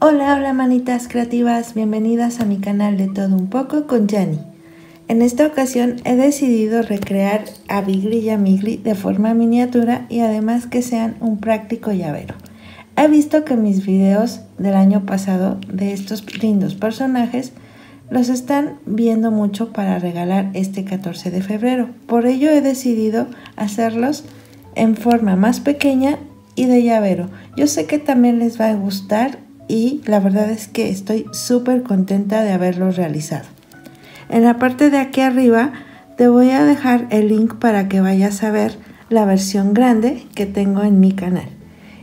Hola, hola manitas creativas, bienvenidas a mi canal de todo un poco con Jani. En esta ocasión he decidido recrear a Bigli y a Migli de forma miniatura y además que sean un práctico llavero. He visto que mis videos del año pasado de estos lindos personajes los están viendo mucho para regalar este 14 de febrero. Por ello he decidido hacerlos en forma más pequeña y de llavero. Yo sé que también les va a gustar y la verdad es que estoy súper contenta de haberlo realizado. En la parte de aquí arriba te voy a dejar el link para que vayas a ver la versión grande que tengo en mi canal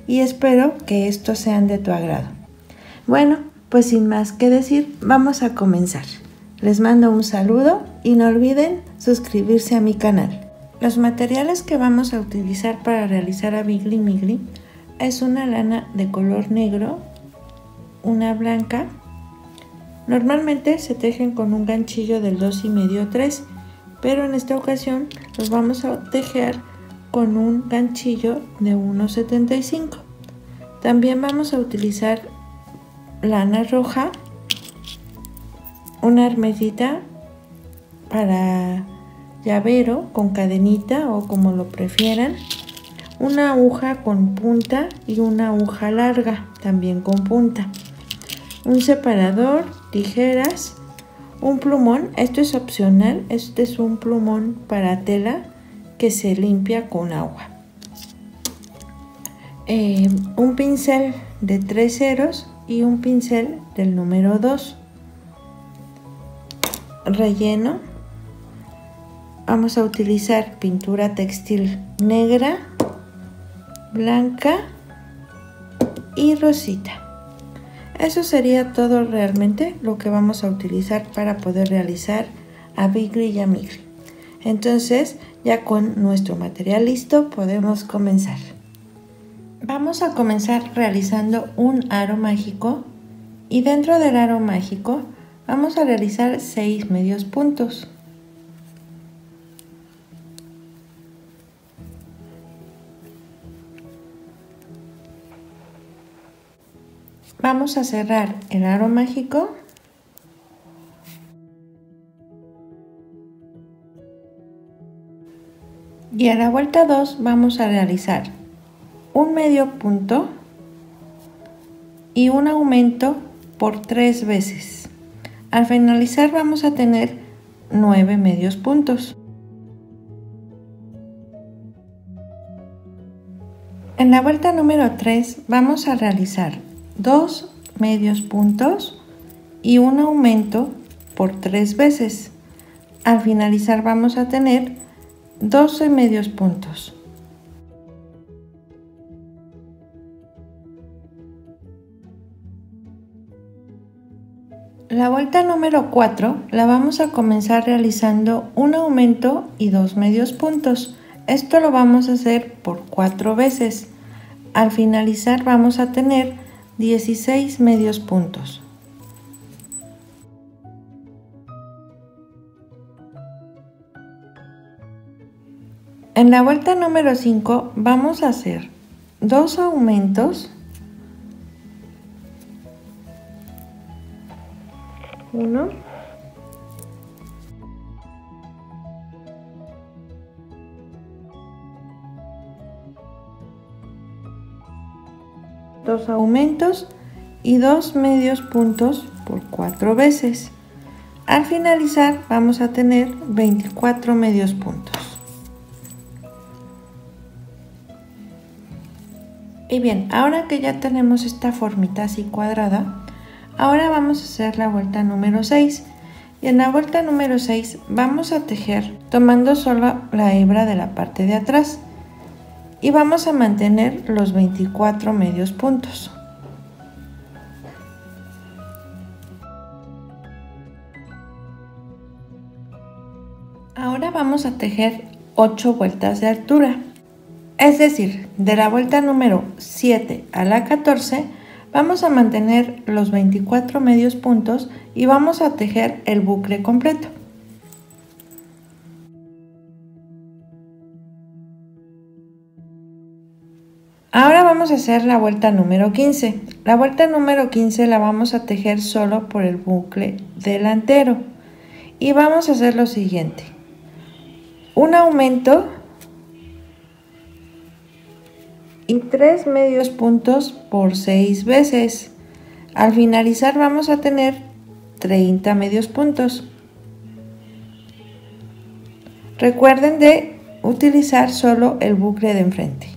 y espero que estos sean de tu agrado. Bueno, pues sin más que decir, vamos a comenzar. Les mando un saludo y no olviden suscribirse a mi canal. Los materiales que vamos a utilizar para realizar a Bigli Migli es una lana de color negro, una blanca. Normalmente se tejen con un ganchillo del 2 y medio 3, pero en esta ocasión los vamos a tejer con un ganchillo de 1.75. También vamos a utilizar lana roja, una armedita para llavero con cadenita o como lo prefieran, una aguja con punta y una aguja larga también con punta, un separador, tijeras, un plumón, esto es opcional, este es un plumón para tela que se limpia con agua. Eh, un pincel de tres ceros y un pincel del número 2. Relleno vamos a utilizar pintura textil negra, blanca y rosita. Eso sería todo realmente lo que vamos a utilizar para poder realizar a Bigri y a Migri. Entonces, ya con nuestro material listo, podemos comenzar. Vamos a comenzar realizando un aro mágico y dentro del aro mágico vamos a realizar 6 medios puntos. Vamos a cerrar el aro mágico. Y a la vuelta 2 vamos a realizar un medio punto y un aumento por tres veces. Al finalizar vamos a tener nueve medios puntos. En la vuelta número 3 vamos a realizar dos medios puntos y un aumento por tres veces. Al finalizar vamos a tener 12 medios puntos. La vuelta número 4 la vamos a comenzar realizando un aumento y dos medios puntos. Esto lo vamos a hacer por cuatro veces. Al finalizar vamos a tener 16 medios puntos. En la vuelta número 5 vamos a hacer dos aumentos, uno, dos aumentos y dos medios puntos por cuatro veces. Al finalizar vamos a tener 24 medios puntos. Y bien, ahora que ya tenemos esta formita así cuadrada, ahora vamos a hacer la vuelta número 6. Y en la vuelta número 6 vamos a tejer tomando solo la hebra de la parte de atrás y vamos a mantener los 24 medios puntos. Ahora vamos a tejer 8 vueltas de altura. Es decir, de la vuelta número 7 a la 14 vamos a mantener los 24 medios puntos y vamos a tejer el bucle completo. Ahora vamos a hacer la vuelta número 15. La vuelta número 15 la vamos a tejer solo por el bucle delantero. Y vamos a hacer lo siguiente. Un aumento y tres medios puntos por seis veces. Al finalizar vamos a tener 30 medios puntos. Recuerden de utilizar solo el bucle de enfrente.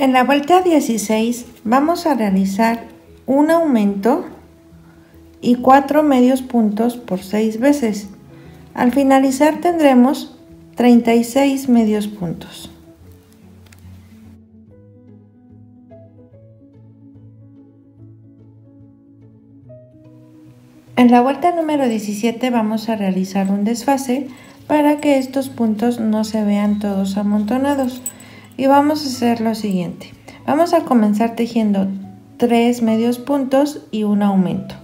En la vuelta 16 vamos a realizar un aumento y 4 medios puntos por 6 veces. Al finalizar tendremos 36 medios puntos. En la vuelta número 17 vamos a realizar un desfase para que estos puntos no se vean todos amontonados y vamos a hacer lo siguiente. Vamos a comenzar tejiendo 3 medios puntos y un aumento.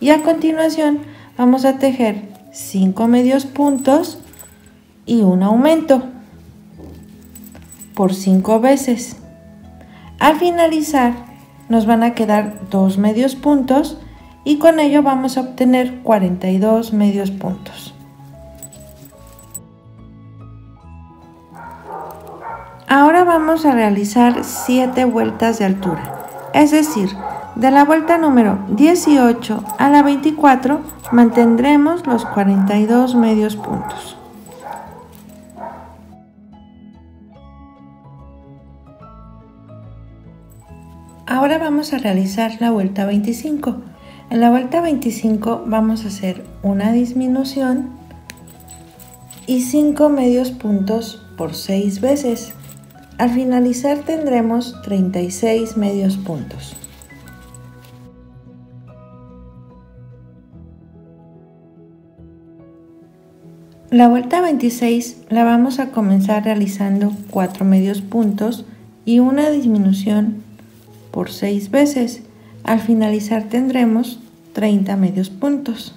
Y a continuación vamos a tejer 5 medios puntos y un aumento por 5 veces. Al finalizar nos van a quedar 2 medios puntos y con ello vamos a obtener 42 medios puntos. Ahora vamos a realizar 7 vueltas de altura, es decir, de la vuelta número 18 a la 24 mantendremos los 42 medios puntos. Ahora vamos a realizar la vuelta 25. En la vuelta 25 vamos a hacer una disminución y 5 medios puntos por 6 veces. Al finalizar tendremos 36 medios puntos. La vuelta 26 la vamos a comenzar realizando 4 medios puntos y una disminución por 6 veces. Al finalizar tendremos 30 medios puntos.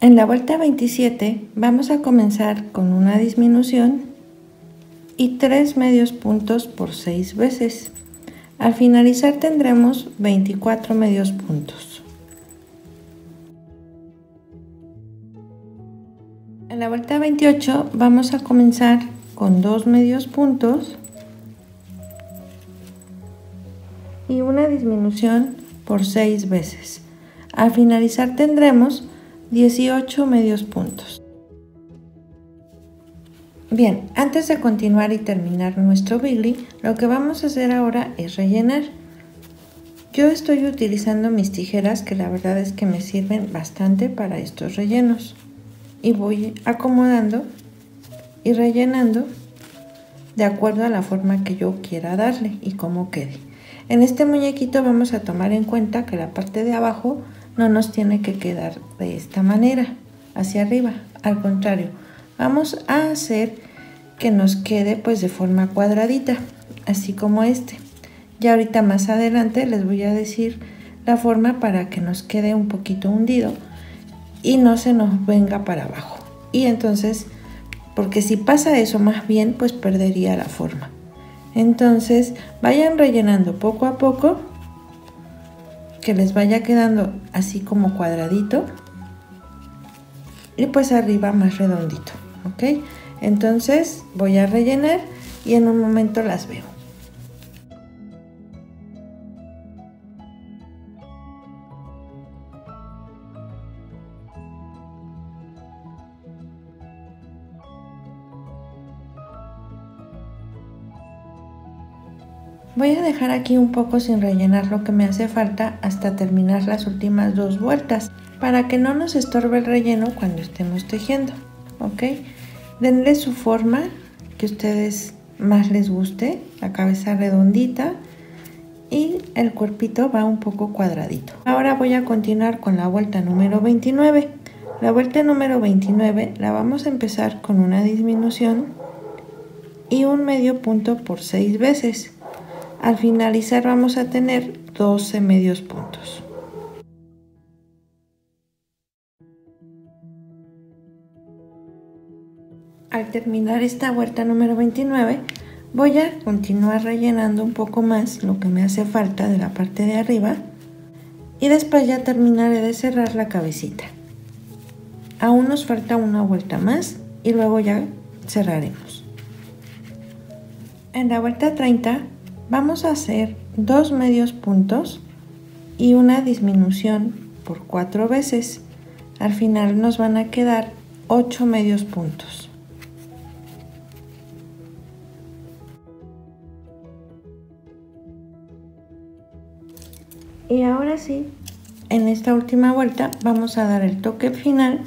En la vuelta 27 vamos a comenzar con una disminución y 3 medios puntos por 6 veces. Al finalizar tendremos 24 medios puntos. En la vuelta 28 vamos a comenzar con 2 medios puntos y una disminución por 6 veces. Al finalizar tendremos 18 medios puntos. Bien, antes de continuar y terminar nuestro bigli, lo que vamos a hacer ahora es rellenar. Yo estoy utilizando mis tijeras que la verdad es que me sirven bastante para estos rellenos. Y voy acomodando y rellenando de acuerdo a la forma que yo quiera darle y cómo quede. En este muñequito vamos a tomar en cuenta que la parte de abajo no nos tiene que quedar de esta manera, hacia arriba. Al contrario, vamos a hacer que nos quede pues de forma cuadradita, así como este. Ya ahorita más adelante les voy a decir la forma para que nos quede un poquito hundido y no se nos venga para abajo. Y entonces, porque si pasa eso más bien, pues perdería la forma. Entonces, vayan rellenando poco a poco que les vaya quedando así como cuadradito y pues arriba más redondito ok entonces voy a rellenar y en un momento las veo Voy a dejar aquí un poco sin rellenar lo que me hace falta hasta terminar las últimas dos vueltas para que no nos estorbe el relleno cuando estemos tejiendo, ¿ok? Denle su forma que ustedes más les guste, la cabeza redondita y el cuerpito va un poco cuadradito. Ahora voy a continuar con la vuelta número 29. La vuelta número 29 la vamos a empezar con una disminución y un medio punto por 6 veces. Al finalizar vamos a tener 12 medios puntos. Al terminar esta vuelta número 29 voy a continuar rellenando un poco más lo que me hace falta de la parte de arriba y después ya terminaré de cerrar la cabecita. Aún nos falta una vuelta más y luego ya cerraremos. En la vuelta 30 vamos a hacer dos medios puntos y una disminución por cuatro veces. Al final nos van a quedar 8 medios puntos. Y ahora sí, en esta última vuelta vamos a dar el toque final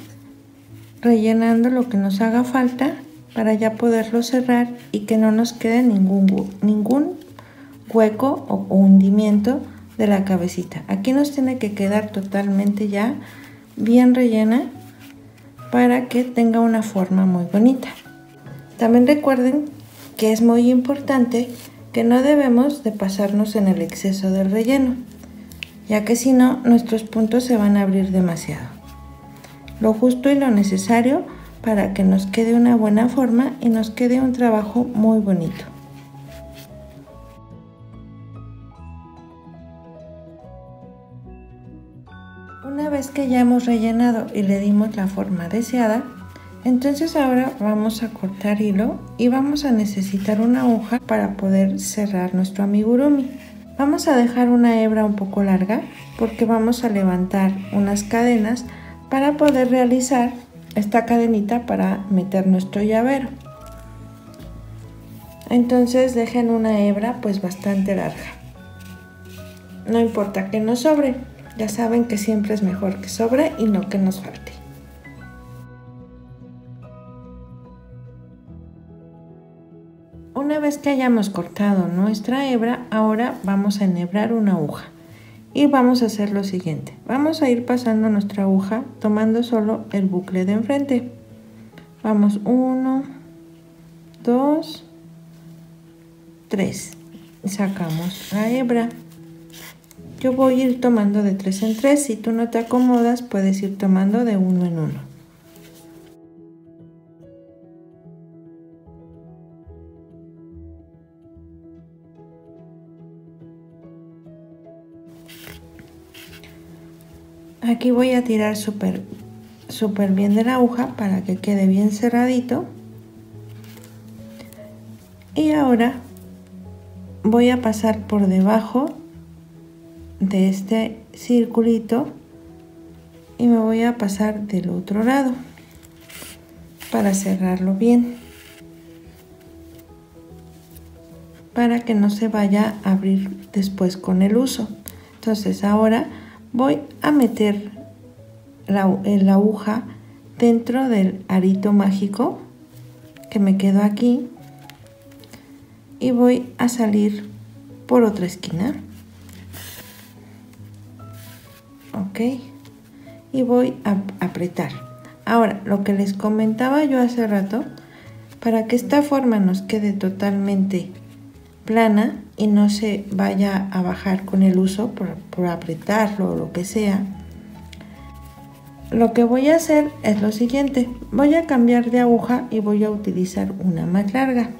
rellenando lo que nos haga falta para ya poderlo cerrar y que no nos quede ningún, ningún hueco o hundimiento de la cabecita. Aquí nos tiene que quedar totalmente ya bien rellena para que tenga una forma muy bonita. También recuerden que es muy importante que no debemos de pasarnos en el exceso del relleno ya que si no nuestros puntos se van a abrir demasiado. Lo justo y lo necesario para que nos quede una buena forma y nos quede un trabajo muy bonito. Que ya hemos rellenado y le dimos la forma deseada, entonces ahora vamos a cortar hilo y vamos a necesitar una aguja para poder cerrar nuestro amigurumi. Vamos a dejar una hebra un poco larga porque vamos a levantar unas cadenas para poder realizar esta cadenita para meter nuestro llavero. Entonces dejen una hebra pues bastante larga. No importa que nos sobre, ya saben que siempre es mejor que sobre y no que nos falte. Una vez que hayamos cortado nuestra hebra, ahora vamos a enhebrar una aguja. Y vamos a hacer lo siguiente. Vamos a ir pasando nuestra aguja tomando solo el bucle de enfrente. Vamos 1, 2, 3. Sacamos la hebra. Yo voy a ir tomando de 3 en 3. Si tú no te acomodas, puedes ir tomando de 1 en 1. Aquí voy a tirar súper súper bien de la aguja para que quede bien cerradito. Y ahora voy a pasar por debajo de este circulito y me voy a pasar del otro lado para cerrarlo bien para que no se vaya a abrir después con el uso. Entonces ahora voy a meter la, aguja dentro del arito mágico que me quedo aquí y voy a salir por otra esquina y voy a apretar ahora lo que les comentaba yo hace rato para que esta forma nos quede totalmente plana y no se vaya a bajar con el uso por, apretarlo o lo que sea. Lo que voy a hacer es lo siguiente, voy a cambiar de aguja y voy a utilizar una más larga.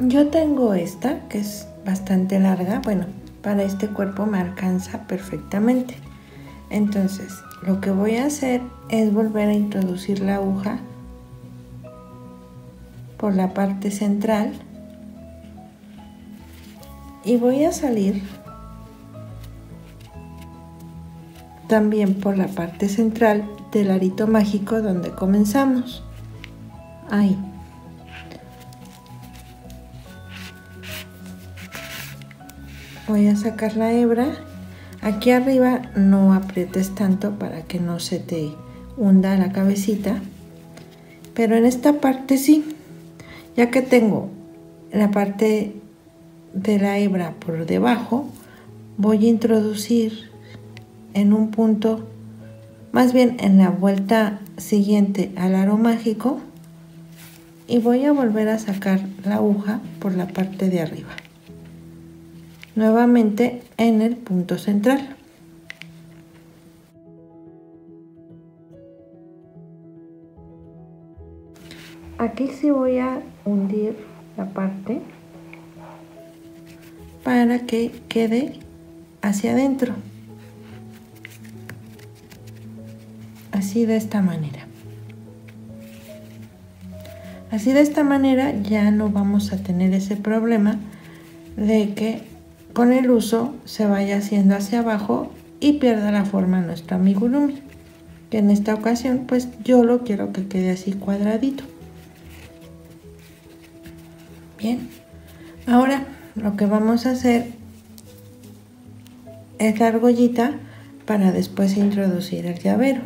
Yo tengo esta que es bastante larga, bueno, para este cuerpo me alcanza perfectamente. Entonces, lo que voy a hacer es volver a introducir la aguja por la parte central y voy a salir también por la parte central del arito mágico donde comenzamos ahí voy a sacar la hebra. Aquí arriba no aprietes tanto para que no se te hunda la cabecita. Pero en esta parte sí. Ya que tengo la parte de la hebra por debajo, voy a introducir en un punto, más bien en la vuelta siguiente al aro mágico, y voy a volver a sacar la aguja por la parte de arriba. Nuevamente en el punto central. Aquí sí voy a hundir la parte para que quede hacia adentro. Así de esta manera. Así de esta manera ya no vamos a tener ese problema de que con el uso se vaya haciendo hacia abajo y pierda la forma nuestro amigurumi. Que en esta ocasión pues yo lo quiero que quede así cuadradito. Bien, ahora lo que vamos a hacer es la argollita para después introducir el llavero.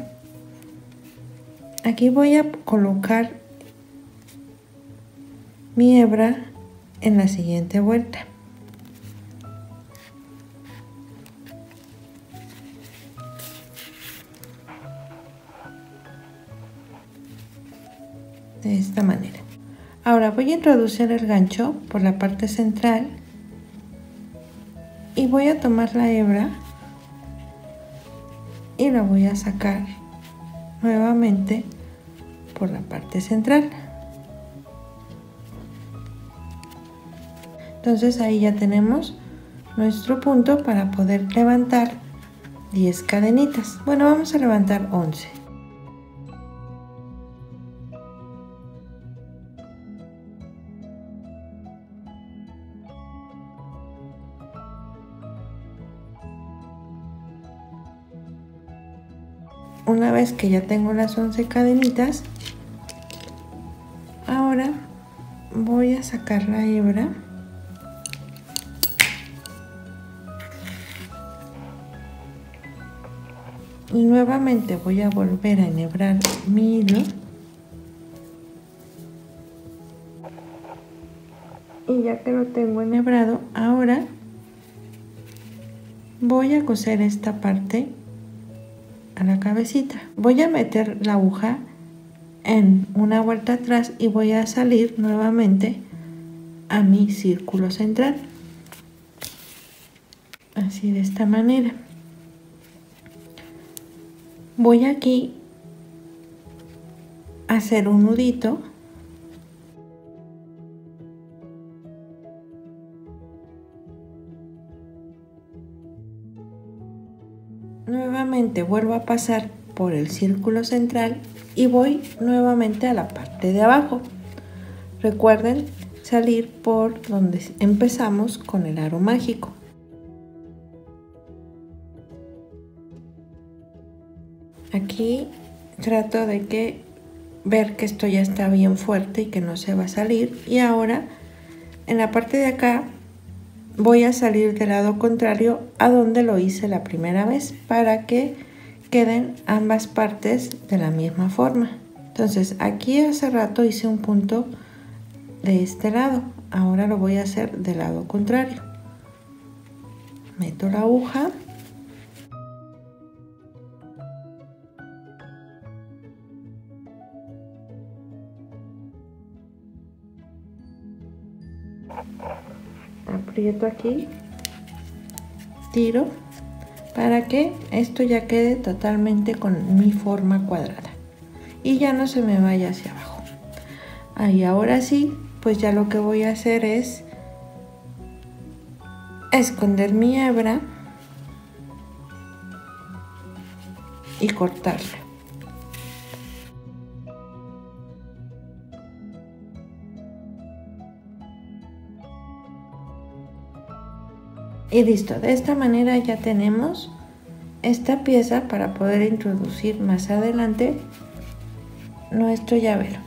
Aquí voy a colocar mi hebra en la siguiente vuelta. De esta manera. Ahora voy a introducir el gancho por la parte central y voy a tomar la hebra y la voy a sacar nuevamente por la parte central. Entonces ahí ya tenemos nuestro punto para poder levantar 10 cadenitas. Bueno, vamos a levantar 11. Una vez que ya tengo las 11 cadenitas ahora voy a sacar la hebra. Y nuevamente voy a volver a enhebrar mi hilo. Y ya que lo tengo enhebrado ahora voy a coser esta parte a la cabecita. Voy a meter la aguja en una vuelta atrás y voy a salir nuevamente a mi círculo central. Así de esta manera. Voy aquí a hacer un nudito Nuevamente vuelvo a pasar por el círculo central y voy nuevamente a la parte de abajo. Recuerden salir por donde empezamos con el aro mágico. Aquí trato de que ver que esto ya está bien fuerte y que no se va a salir y ahora en la parte de acá voy a salir del lado contrario a donde lo hice la primera vez para que queden ambas partes de la misma forma. Entonces aquí hace rato hice un punto de este lado, ahora lo voy a hacer del lado contrario. Meto la aguja. Aprieto aquí, tiro para que esto ya quede totalmente con mi forma cuadrada y ya no se me vaya hacia abajo. Ahí ahora sí, pues ya lo que voy a hacer es esconder mi hebra y cortarla. Y listo, de esta manera ya tenemos esta pieza para poder introducir más adelante nuestro llavero.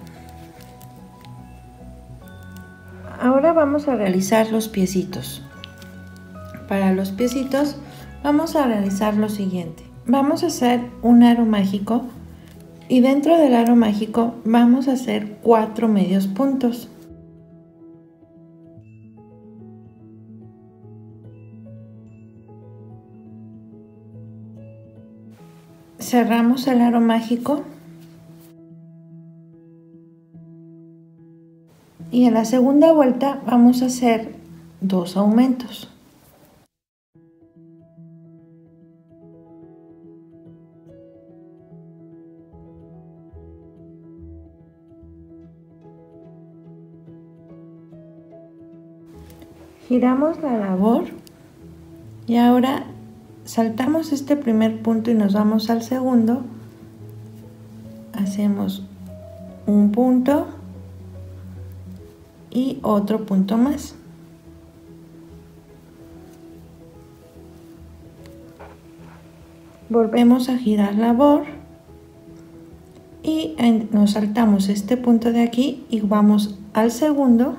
Ahora vamos a realizar los piecitos. Para los piecitos vamos a realizar lo siguiente. Vamos a hacer un aro mágico y dentro del aro mágico vamos a hacer cuatro medios puntos. cerramos el aro mágico. Y en la segunda vuelta vamos a hacer dos aumentos. Giramos la labor y ahora saltamos este primer punto y nos vamos al segundo. Hacemos un punto y otro punto más. Volvemos a girar la labor y nos saltamos este punto de aquí y vamos al segundo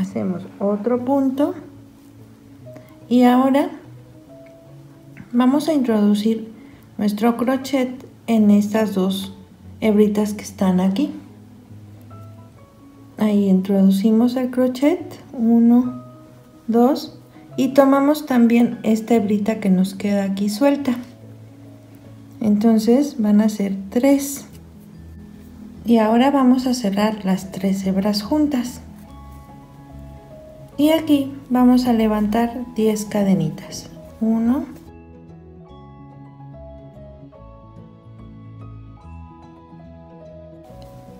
hacemos otro punto. Y ahora vamos a introducir nuestro crochet en estas dos hebritas que están aquí. Ahí introducimos el crochet. Uno dos. Y tomamos también esta hebrita que nos queda aquí suelta. Entonces van a ser tres. Y ahora vamos a cerrar las tres hebras juntas y aquí vamos a levantar 10 cadenitas. 1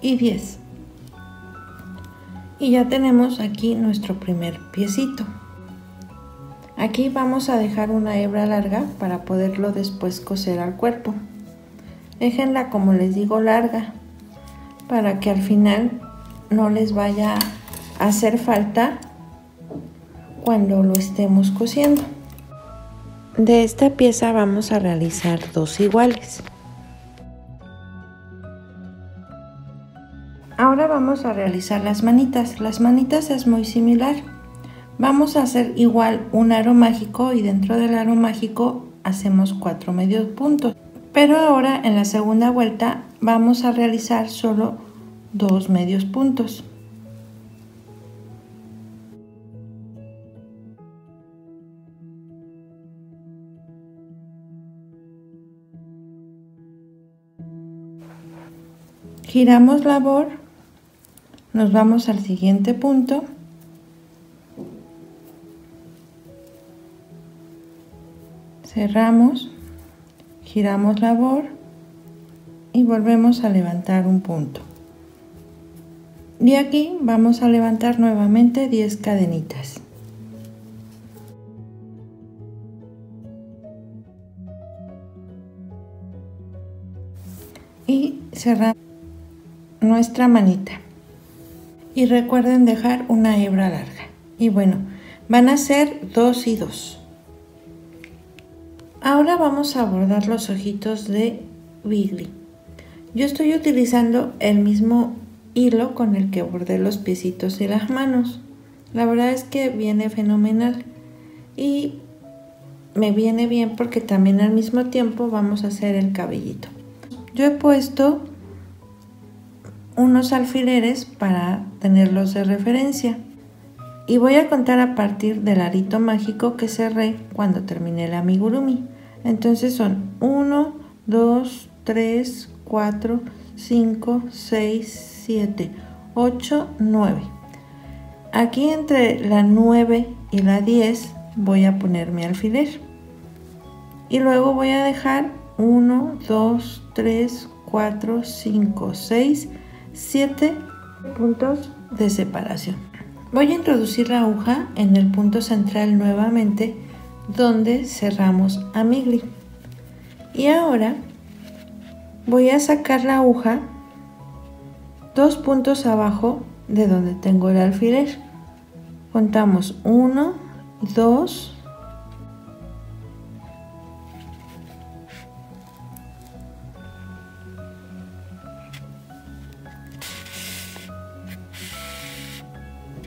y 10 y ya tenemos aquí nuestro primer piecito. Aquí vamos a dejar una hebra larga para poderlo después coser al cuerpo. Déjenla como les digo larga para que al final no les vaya a hacer falta cuando lo estemos cosiendo. De esta pieza vamos a realizar dos iguales. Ahora vamos a realizar las manitas. Las manitas es muy similar. Vamos a hacer igual un aro mágico y dentro del aro mágico hacemos cuatro medios puntos. Pero ahora en la segunda vuelta vamos a realizar solo dos medios puntos. Giramos labor nos vamos al siguiente punto. Cerramos giramos labor y volvemos a levantar un punto. Y aquí vamos a levantar nuevamente 10 cadenitas. Y cerramos nuestra manita. Y recuerden dejar una hebra larga. Y bueno, van a ser dos y dos. Ahora vamos a bordar los ojitos de Bigly. Yo estoy utilizando el mismo hilo con el que bordé los piecitos y las manos. La verdad es que viene fenomenal. Y me viene bien porque también al mismo tiempo vamos a hacer el cabellito. Yo he puesto unos alfileres para tenerlos de referencia. Y voy a contar a partir del arito mágico que cerré cuando terminé el amigurumi. Entonces son 1, 2, 3, 4, 5, 6, 7, 8, 9. Aquí entre la 9 y la 10 voy a poner mi alfiler. Y luego voy a dejar 1, 2, 3, 4, 5, 6, 7 puntos de separación. Voy a introducir la aguja en el punto central nuevamente donde cerramos a migli. Y ahora voy a sacar la aguja dos puntos abajo de donde tengo el alfiler. Contamos 1, 2,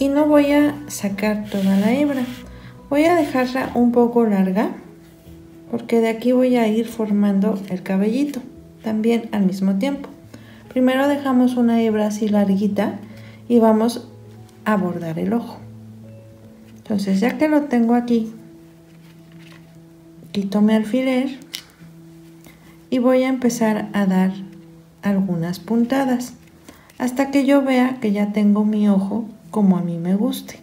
y no voy a sacar toda la hebra. Voy a dejarla un poco larga porque de aquí voy a ir formando el cabellito también al mismo tiempo. Primero dejamos una hebra así larguita y vamos a bordar el ojo. Entonces ya que lo tengo aquí quito mi alfiler y voy a empezar a dar algunas puntadas. Hasta que yo vea que ya tengo mi ojo como a mí me guste.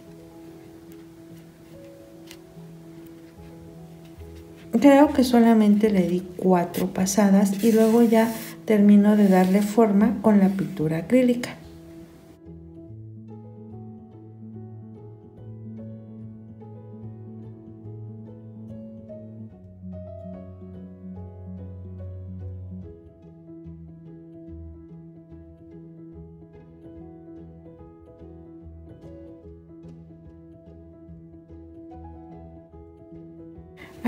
Creo que solamente le di cuatro pasadas y luego ya termino de darle forma con la pintura acrílica.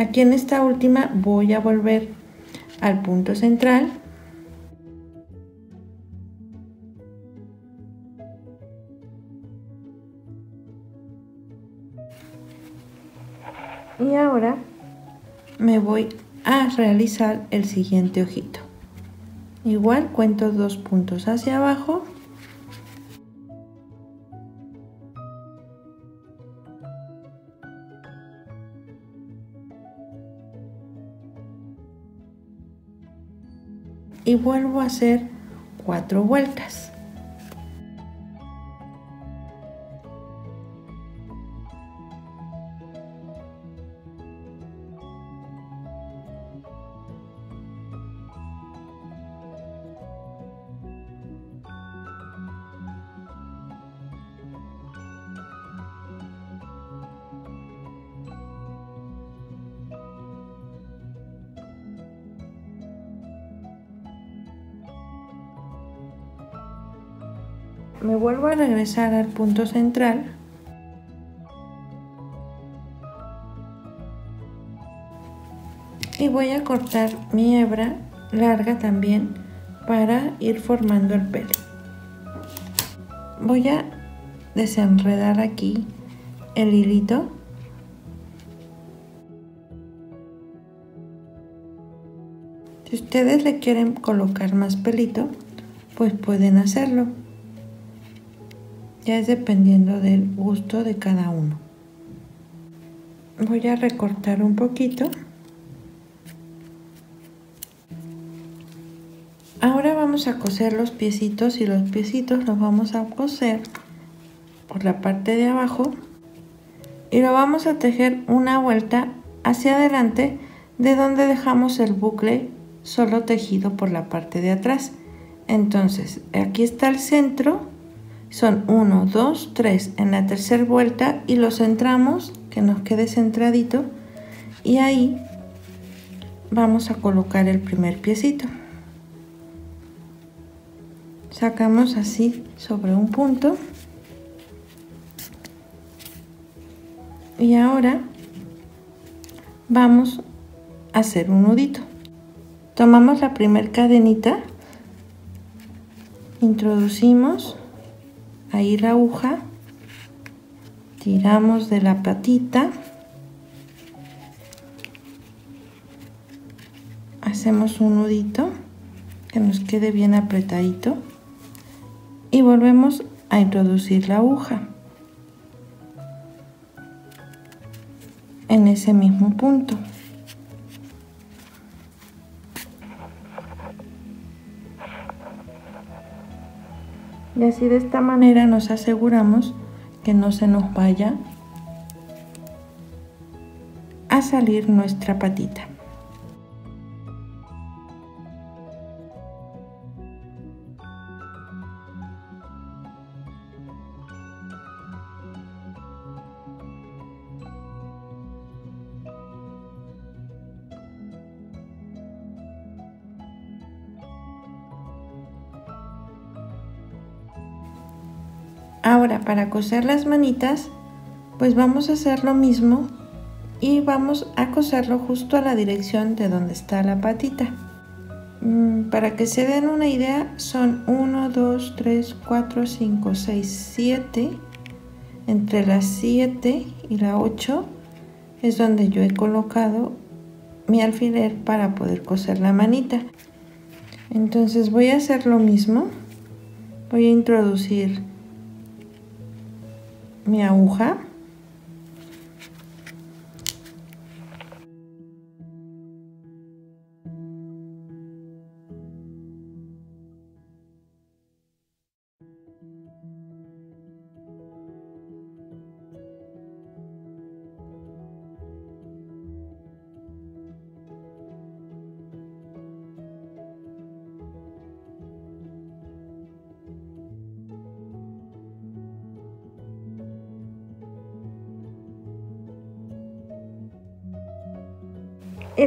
Aquí en esta última voy a volver al punto central. Y ahora me voy a realizar el siguiente ojito. Igual cuento dos puntos hacia abajo y vuelvo a hacer cuatro vueltas me vuelvo a regresar al punto central. Y voy a cortar mi hebra larga también para ir formando el pelo. Voy a desenredar aquí el hilito. Si ustedes le quieren colocar más pelito pues pueden hacerlo ya es dependiendo del gusto de cada uno. Voy a recortar un poquito. Ahora vamos a coser los piecitos y los piecitos los vamos a coser por la parte de abajo y lo vamos a tejer una vuelta hacia adelante de donde dejamos el bucle solo tejido por la parte de atrás. Entonces, aquí está el centro son 1, 2, 3 en la tercera vuelta y lo centramos, que nos quede centradito y ahí vamos a colocar el primer piecito. Sacamos así sobre un punto y ahora vamos a hacer un nudito. Tomamos la primer cadenita, introducimos ahí la aguja, tiramos de la patita, hacemos un nudito que nos quede bien apretadito. Y volvemos a introducir la aguja. En ese mismo punto. Y así de esta manera nos aseguramos que no se nos vaya a salir nuestra patita. Para coser las manitas, pues vamos a hacer lo mismo y vamos a coserlo justo a la dirección de donde está la patita. Mm, para que se den una idea, son 1, 2, 3, 4, 5, 6, 7. Entre las 7 y la 8 es donde yo he colocado mi alfiler para poder coser la manita. Entonces voy a hacer lo mismo. Voy a introducir mi aguja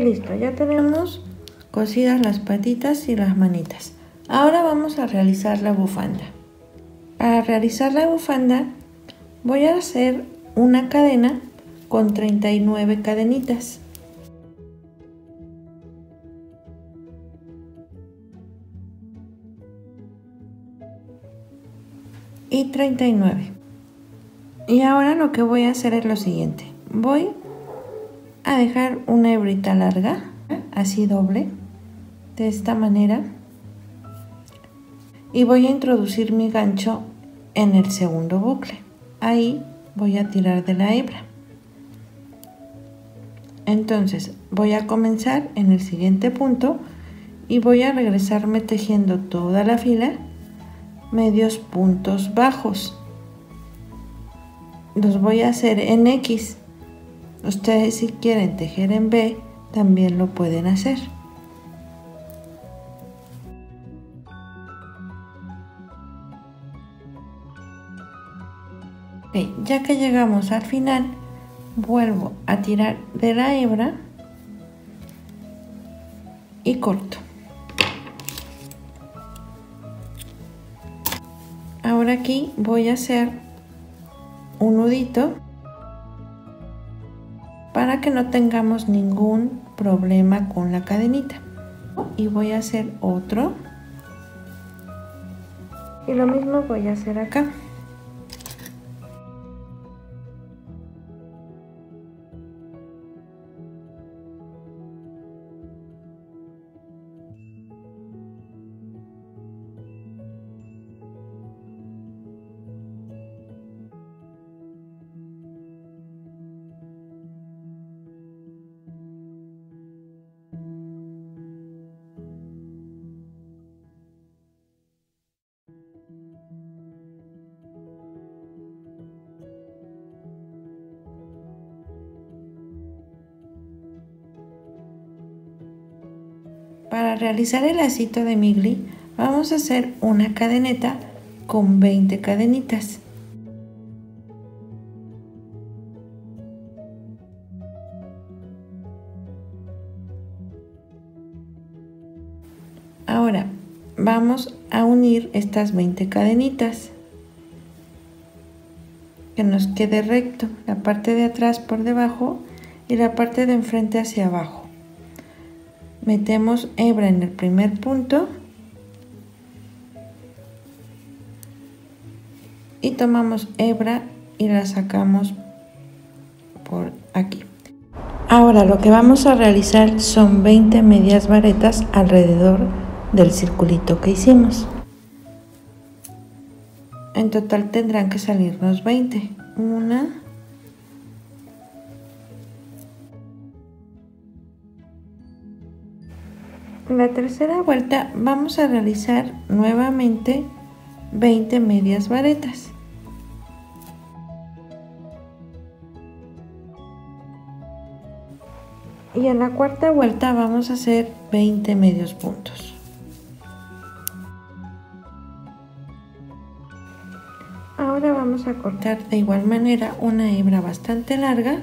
Listo, ya tenemos cosidas las patitas y las manitas. Ahora vamos a realizar la bufanda. Para realizar la bufanda voy a hacer una cadena con 39 cadenitas. Y 39. Y ahora lo que voy a hacer es lo siguiente. Voy a dejar una hebrita larga, así doble, de esta manera. Y voy a introducir mi gancho en el segundo bucle. Ahí voy a tirar de la hebra. Entonces voy a comenzar en el siguiente punto y voy a regresarme tejiendo toda la fila medios puntos bajos. Los voy a hacer en X. Ustedes si quieren tejer en B también lo pueden hacer. ya que llegamos al final, vuelvo a tirar de la hebra y corto. Ahora aquí voy a hacer un nudito para que no tengamos ningún problema con la cadenita. Y voy a hacer otro. Y lo mismo voy a hacer acá. Para realizar el lacito de migli vamos a hacer una cadeneta con 20 cadenitas. Ahora vamos a unir estas 20 cadenitas que nos quede recto la parte de atrás por debajo y la parte de enfrente hacia abajo metemos hebra en el primer punto y tomamos hebra y la sacamos por aquí. Ahora lo que vamos a realizar son 20 medias varetas alrededor del circulito que hicimos. En total tendrán que salirnos 20. Una, la tercera vuelta vamos a realizar nuevamente 20 medias varetas. Y en la cuarta vuelta vamos a hacer 20 medios puntos. Ahora vamos a cortar de igual manera una hebra bastante larga.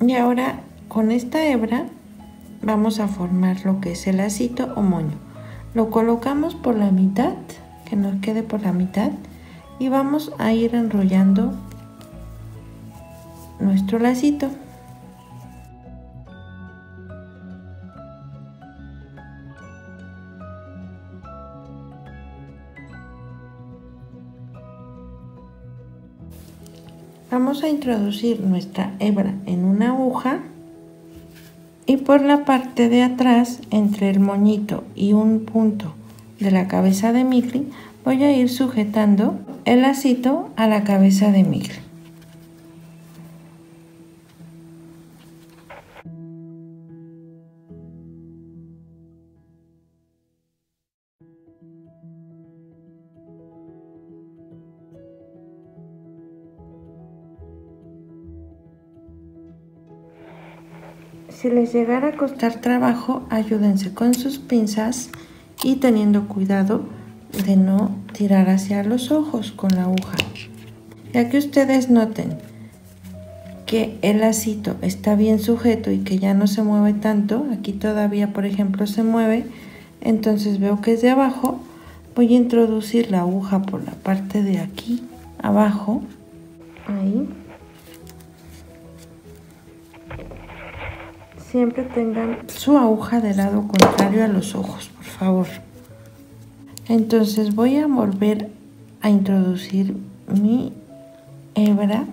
Y ahora con esta hebra vamos a formar lo que es el lacito o moño. Lo colocamos por la mitad, que nos quede por la mitad, y vamos a ir enrollando nuestro lacito. Vamos a introducir nuestra hebra en una aguja y por la parte de atrás entre el moñito y un punto de la cabeza de migli voy a ir sujetando el lacito a la cabeza de migli Si les llegara a costar trabajo, ayúdense con sus pinzas y teniendo cuidado de no tirar hacia los ojos con la aguja. Ya que ustedes noten que el lacito está bien sujeto y que ya no se mueve tanto, aquí todavía por ejemplo se mueve, entonces veo que es de abajo, voy a introducir la aguja por la parte de aquí, abajo, ahí siempre tengan su aguja del lado contrario a los ojos, por favor. Entonces voy a volver a introducir mi hebra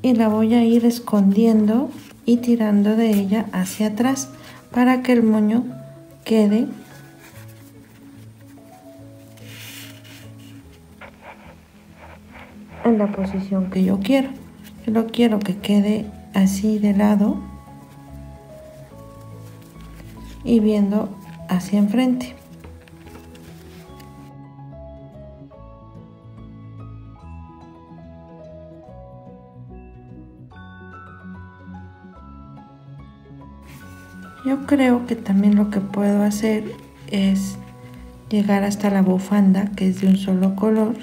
y la voy a ir escondiendo y tirando de ella hacia atrás para que el moño quede en la posición que yo quiero. Yo lo quiero que quede así de lado y viendo hacia enfrente. Yo creo que también lo que puedo hacer es llegar hasta la bufanda que es de un solo color.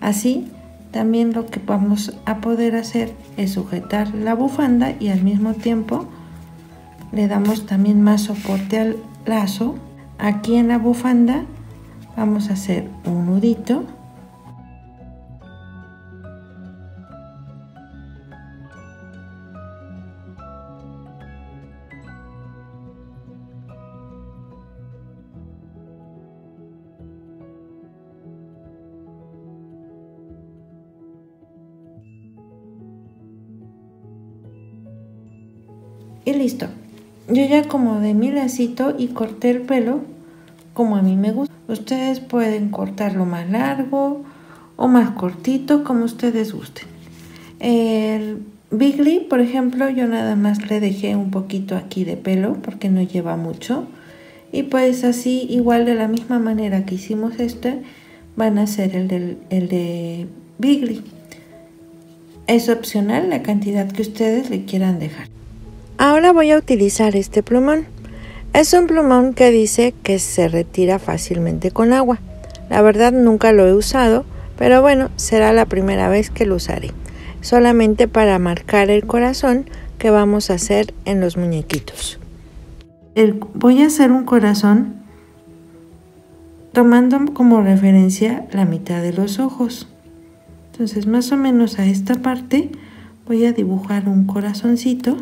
Así también lo que vamos a poder hacer es sujetar la bufanda y al mismo tiempo le damos también más soporte al lazo. Aquí en la bufanda vamos a hacer un nudito listo. Yo ya como de mi lacito y corté el pelo como a mí me gusta. Ustedes pueden cortarlo más largo o más cortito como ustedes gusten. El Bigly, por ejemplo, yo nada más le dejé un poquito aquí de pelo porque no lleva mucho. Y pues así, igual de la misma manera que hicimos este, van a ser el, del, el de Bigly. Es opcional la cantidad que ustedes le quieran dejar. Ahora voy a utilizar este plumón. Es un plumón que dice que se retira fácilmente con agua. La verdad nunca lo he usado, pero bueno, será la primera vez que lo usaré. Solamente para marcar el corazón que vamos a hacer en los muñequitos. voy a hacer un corazón tomando como referencia la mitad de los ojos. Entonces más o menos a esta parte voy a dibujar un corazoncito.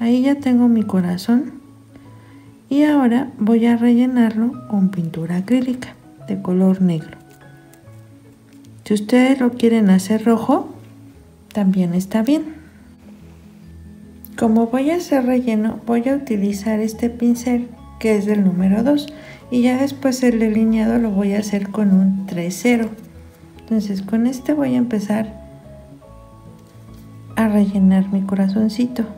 Ahí ya tengo mi corazón y ahora voy a rellenarlo con pintura acrílica de color negro. Si ustedes lo quieren hacer rojo, también está bien. Como voy a hacer relleno, voy a utilizar este pincel que es del número 2 y ya después el delineado lo voy a hacer con un 3-0. Entonces con este voy a empezar a rellenar mi corazoncito.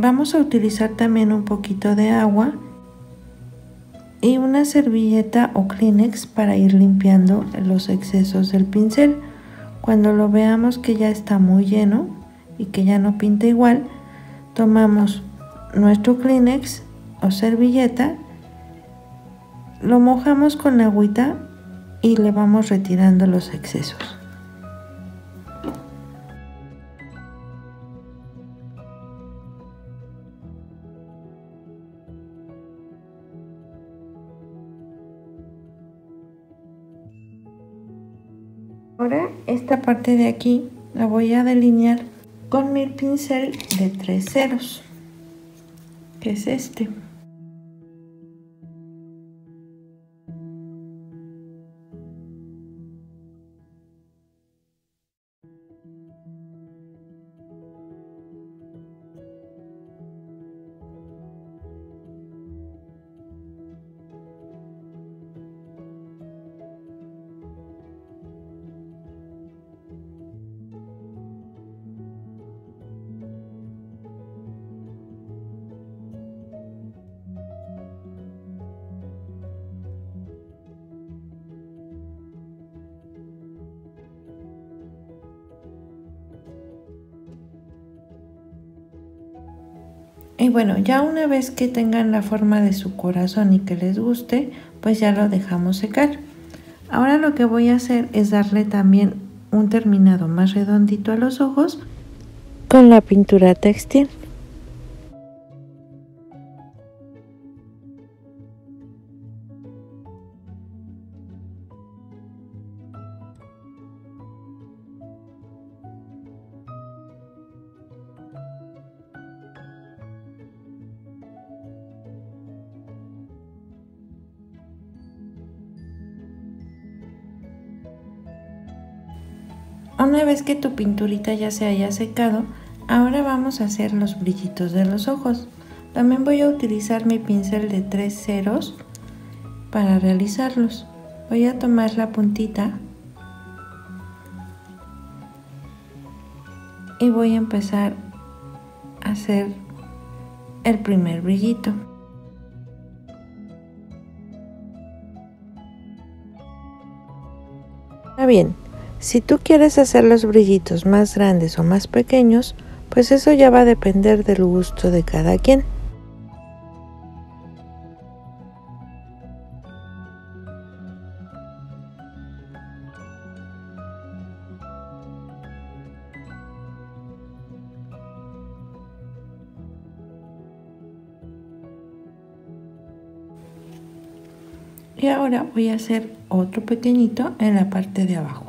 Vamos a utilizar también un poquito de agua y una servilleta o Kleenex para ir limpiando los excesos del pincel. Cuando lo veamos que ya está muy lleno y que ya no pinta igual, tomamos nuestro Kleenex o servilleta, lo mojamos con agüita y le vamos retirando los excesos. Esta parte de aquí la voy a delinear con mi pincel de tres ceros, que es este. Y bueno, ya una vez que tengan la forma de su corazón y que les guste, pues ya lo dejamos secar. Ahora lo que voy a hacer es darle también un terminado más redondito a los ojos con la pintura textil. Tu pinturita ya se haya secado, ahora vamos a hacer los brillitos de los ojos. También voy a utilizar mi pincel de tres ceros para realizarlos. Voy a tomar la puntita y voy a empezar a hacer el primer brillito. bien, si tú quieres hacer los brillitos más grandes o más pequeños, pues eso ya va a depender del gusto de cada quien. y ahora voy a hacer otro pequeñito en la parte de abajo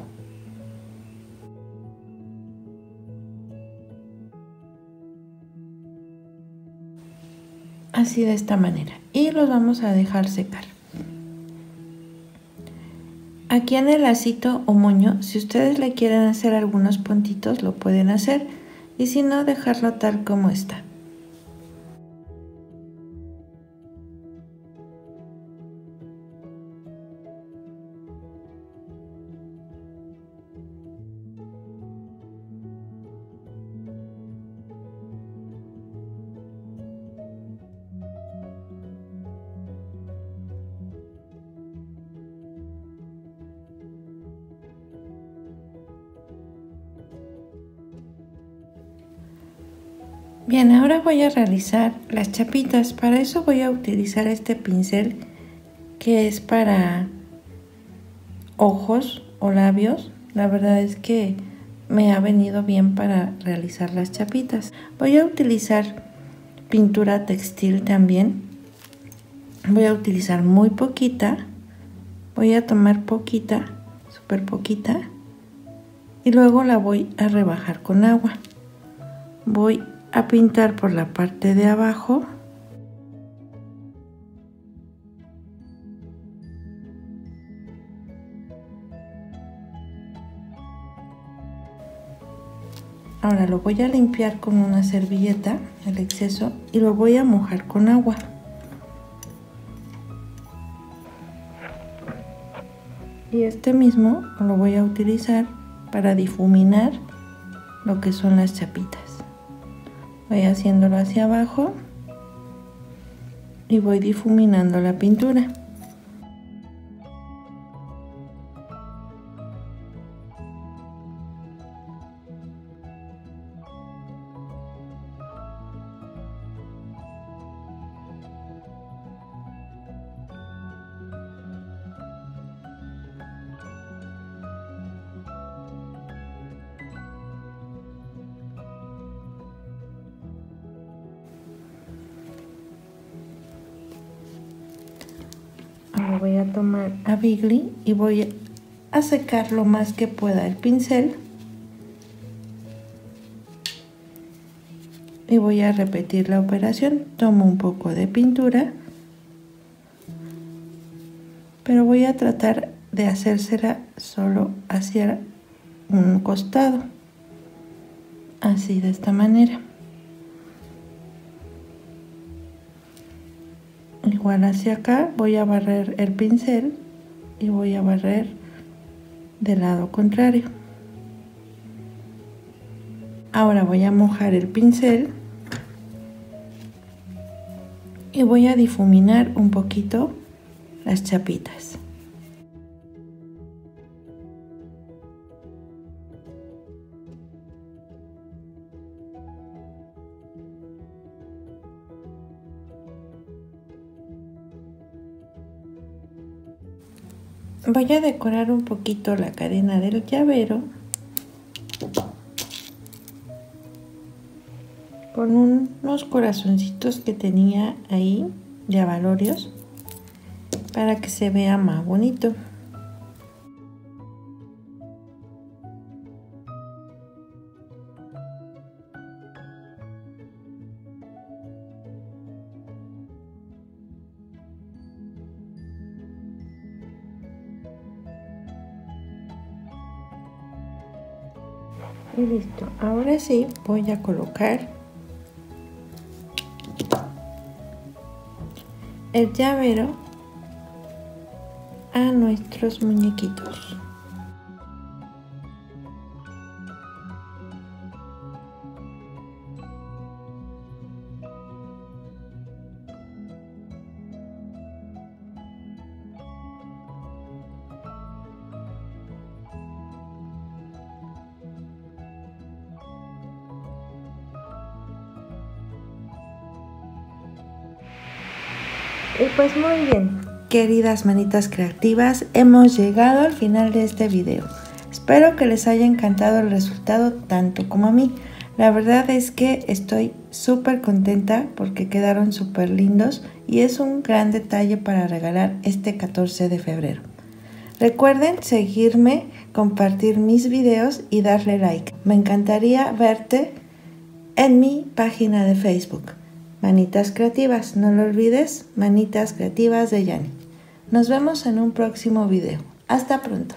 así de esta manera. Y los vamos a dejar secar. Aquí en el lacito o moño si ustedes le quieren hacer algunos puntitos lo pueden hacer. Y si no dejarlo tal como está Bien, ahora voy a realizar las chapitas. Para eso voy a utilizar este pincel que es para ojos o labios. La verdad es que me ha venido bien para realizar las chapitas. Voy a utilizar pintura textil también. Voy a utilizar muy poquita. Voy a tomar poquita, súper poquita. Y luego la voy a rebajar con agua. Voy a pintar por la parte de abajo Ahora lo voy a limpiar con una servilleta, el exceso, y lo voy a mojar con agua. Y este mismo lo voy a utilizar para difuminar lo que son las chapitas voy haciéndolo hacia abajo y voy difuminando la pintura voy a tomar a Bigly y voy a secar lo más que pueda el pincel. Y voy a repetir la operación. Tomo un poco de pintura. Pero voy a tratar de hacérsela solo hacia un costado. Así de esta manera. Igual hacia acá voy a barrer el pincel y voy a barrer del lado contrario. Ahora voy a mojar el pincel y voy a difuminar un poquito las chapitas voy a decorar un poquito la cadena del llavero con unos corazoncitos que tenía ahí de avalorios para que se vea más bonito Y listo. Ahora sí voy a colocar el llavero a nuestros muñequitos. Queridas manitas creativas, hemos llegado al final de este video. Espero que les haya encantado el resultado tanto como a mí. La verdad es que estoy súper contenta porque quedaron súper lindos y es un gran detalle para regalar este 14 de febrero. Recuerden seguirme, compartir mis videos y darle like. Me encantaría verte en mi página de Facebook. Manitas Creativas, no lo olvides, Manitas Creativas de Yanni. Nos vemos en un próximo video. Hasta pronto.